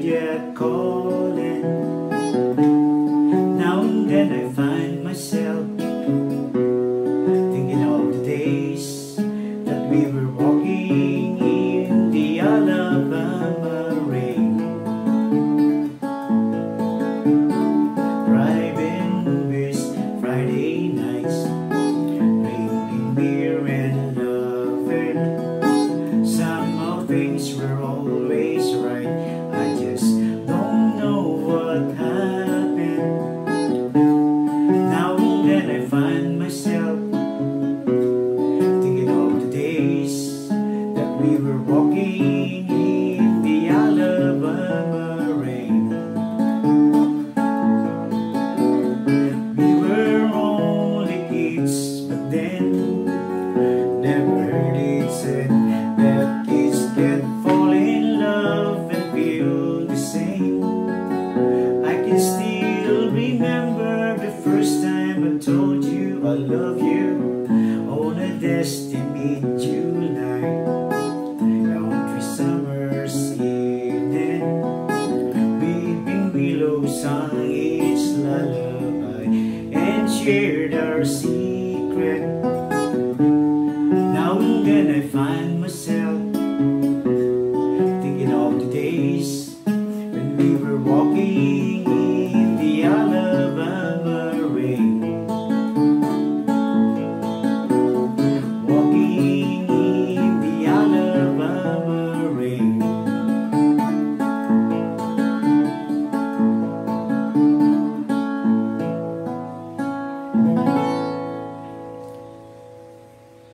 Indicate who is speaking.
Speaker 1: yet cold. were walking in the Alabama rain. We were only kids, but then never did said that kids can fall in love and feel the same. I can still remember the first time I told you I love you on a destiny July. shared our secret. Now and then I find myself Thinking of the days When we were walking